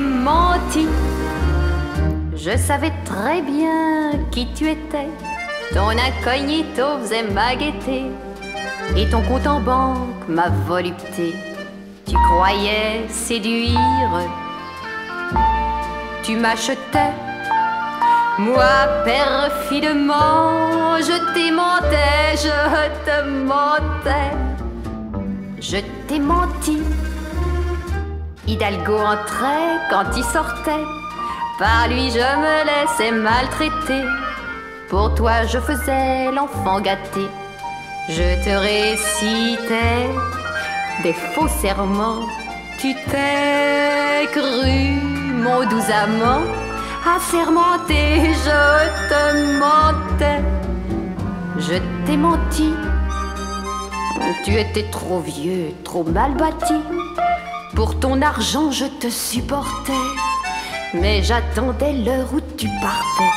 menti. Je savais très bien qui tu étais. Ton incognito faisait ma gaieté. Et ton compte en banque, ma volupté. Tu croyais séduire. Tu m'achetais. Moi, perfidement, je t'aimantais, je te mentais. Je t'ai menti. Hidalgo entrait quand il sortait. Par lui, je me laissais maltraiter. Pour toi, je faisais l'enfant gâté. Je te récitais des faux serments. Tu t'es cru, mon doux amant, assermenté, je te mentais. Je t'ai menti. Tu étais trop vieux, trop mal bâti. Pour ton argent, je te supportais. Mais j'attendais l'heure où tu partais.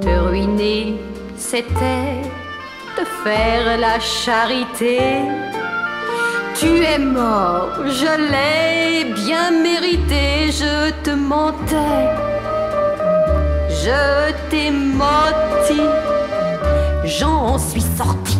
Te ruiner, c'était te faire la charité. Tu es mort, je l'ai bien mérité, je te mentais. Je t'ai menti, j'en suis sorti.